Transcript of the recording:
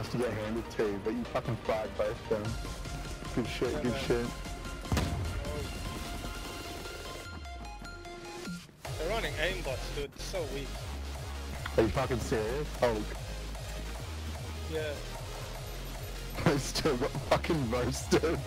has to get handed to you, but you fucking fried by them. Good shit, good shit. They're running aimbots, dude. So weak. Are you fucking serious? Oh. Yeah. I still got fucking roasted.